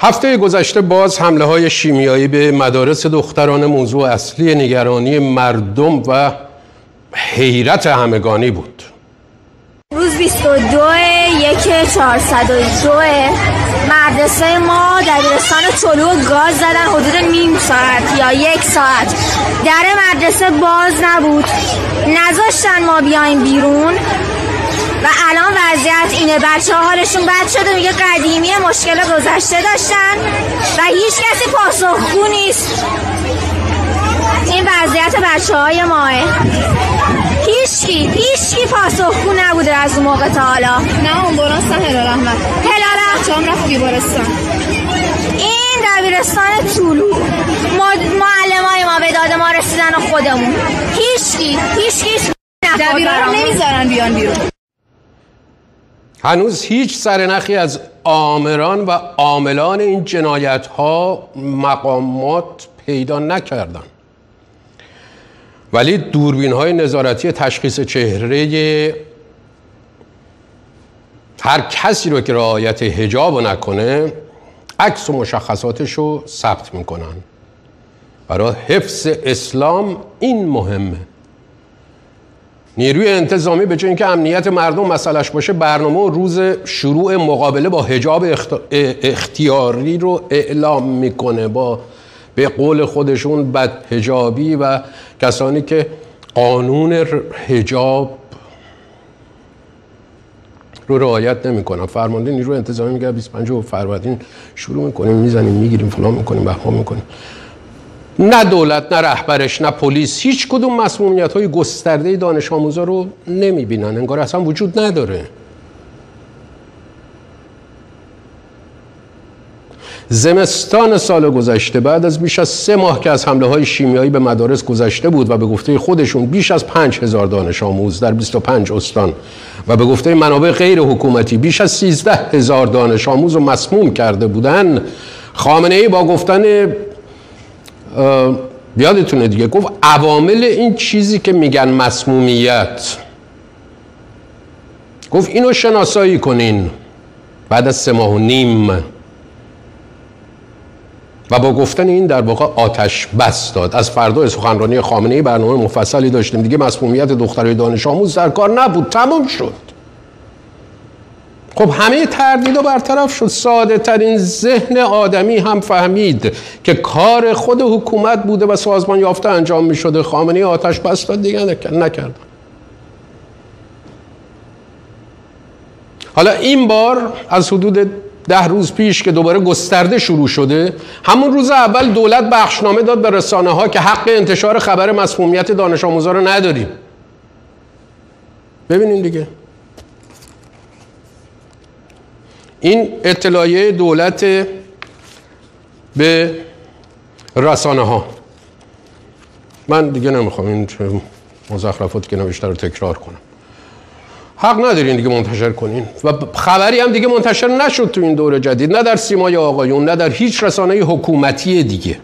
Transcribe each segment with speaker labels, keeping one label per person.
Speaker 1: هفته گذشته باز حمله های شیمیایی به مدارس دختران موضوع اصلی نگرانی مردم و حیرت همگانی بود.
Speaker 2: روز 22 یک 402 مدرسه ما دبیرستان چلو گاز زدن حدود نیم ساعت یا یک ساعت. در مدرسه باز نبود. نذاشتن ما بیایم بیرون. و الان وضعیت اینه. بچه ها حالشون بد شده. میگه قدیمی مشکل گذشته داشتن و هیچ کسی پاسخگو نیست. این وضعیت بچه های ماه. هیچکی هیچکی پاسخگو نبوده از اون موقع تا حالا.
Speaker 3: نه اون بران هلال احمد
Speaker 2: هلال
Speaker 3: هم رفت بیمارستان.
Speaker 2: این دبیرستان طولو. معلم های ما به داد ما رسیدن و خودمون. هیچکی هیچکی
Speaker 3: دبیران نمی‌ذارن بیان بیرون.
Speaker 1: هنوز هیچ سرنخی از آمران و عاملان این جنایت ها مقامات پیدا نکردن ولی دوربین های نظارتی تشخیص چهره هر کسی رو که رعایت هجاب نکنه عکس و مشخصاتش رو ثبت می‌کنن. برای حفظ اسلام این مهمه. نیروی انتظامی به جای اینکه امنیت مردم مسئلش باشه برنامه روز شروع مقابله با حجاب اختیاری رو اعلام می‌کنه با به قول خودشون بد هجابی و کسانی که قانون حجاب رو رعایت نمی‌کنن. فرمانده نیرو انتظامی میگه 25 فروردین شروع می‌کنیم می‌زنیم می‌گیریم فلان می‌کنیم بهمان می‌کنیم. نه دولت نه رهبرش نه پلیس هیچ کدوم مسمومیت های گسترده دانش آموزا رو نمی‌بینن. انگار اصلا وجود نداره. زمستان سال گذشته بعد از بیش از سه ماه که از حمله های شیمیایی به مدارس گذشته بود و به گفته خودشون بیش از پنج هزار دانش آموز در 25 استان و به گفته منابع غیر حکومتی بیش از 13 هزار دانش آموز رو مسموم کرده بودن خامنه ای با گفتن یادتونه دیگه گفت عوامل این چیزی که میگن مسمومیت. گفت اینو شناسایی کنین. بعد از سه ماه و نیم. و با گفتن این در واقع آتش بس داد. از فردا سخنرانی خامنه ای برنامه مفصلی داشتیم. دیگه مسمومیت دخترای دانش آموز در کار نبود. تموم شد. خب همه تردید برطرف شد. ساده ترین ذهن آدمی هم فهمید که کار خود حکومت بوده و سازمان یافته انجام می شده خامنه آتش بس داد دیگه نکردن حالا این بار از حدود ده روز پیش که دوباره گسترده شروع شده همون روز اول دولت بخشنامه داد به رسانه ها که حق انتشار خبر مسمومیت دانش آموزا رو نداریم. ببینیم دیگه. این اطلاعیه دولت به رسانه ها من دیگه نمی‌خوام این مزخرفاتی که نوشته رو تکرار کنم. حق ندارین دیگه منتشر کنین. و خبری هم دیگه منتشر نشد تو این دور جدید. نه در سیمای آقایون نه در هیچ رسانه حکومتی دیگه.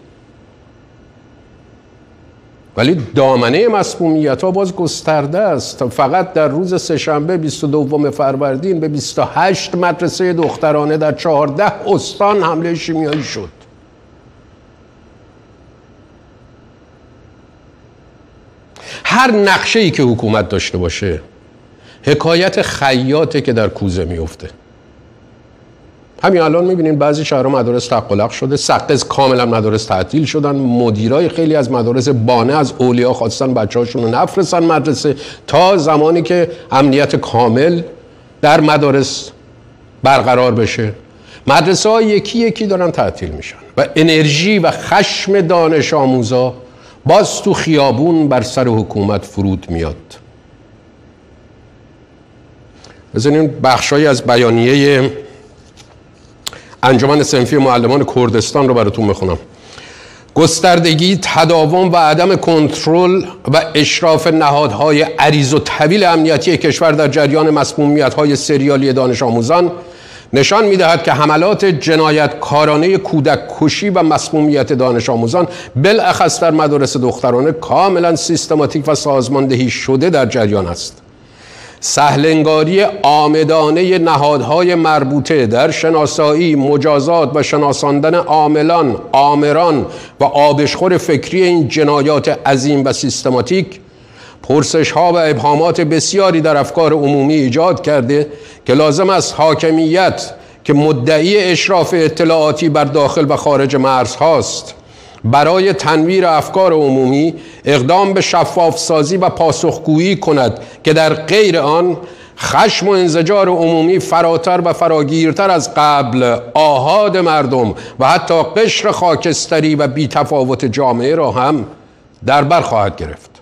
Speaker 1: ولی دامنه مسمومیت ها باز گسترده است. فقط در روز سهشنبه 22 فروردین به 28 مدرسه دخترانه در 14 استان حمله شیمیایی شد. هر نقشه ای که حکومت داشته باشه حکایت خیاطه که در کوزه میفته همین الان می‌بینین بعضی شهرها مدارس تقلق شده سقز کاملا مدارس تعطیل شدن مدیرای خیلی از مدارس بانه از اولیا خواستن بچه هاشون رو نفرستن مدرسه تا زمانی که امنیت کامل در مدارس برقرار بشه. مدرسه ها یکی یکی دارن تعطیل میشن و انرژی و خشم دانش آموزا باز تو خیابون بر سر حکومت فرود میاد. بزنین بخشایی از بیانیه انجمن سنفی معلمان کردستان رو براتون بخونم. گستردگی تداوم و عدم کنترل و اشراف نهادهای عریض و طویل امنیتی کشور در جریان مسمومیت های سریالی دانش آموزان نشان می‌دهد که حملات جنایت کارانه کودک کشی و مسمومیت دانش آموزان بالاخص در مدارس دخترانه کاملا سیستماتیک و سازماندهی شده در جریان است. سهلنگاری آمدانه نهادهای مربوطه در شناسایی، مجازات و شناساندن عاملان، آمران و آبشخور فکری این جنایات عظیم و سیستماتیک پرسش ها و ابهامات بسیاری در افکار عمومی ایجاد کرده که لازم است حاکمیت که مدعی اشراف اطلاعاتی بر داخل و خارج مرز هاست برای تنویر افکار عمومی اقدام به شفاف سازی و پاسخگویی کند که در غیر آن خشم و انزجار عمومی فراتر و فراگیرتر از قبل آهاد مردم و حتی قشر خاکستری و بیتفاوت جامعه را هم در بر خواهد گرفت.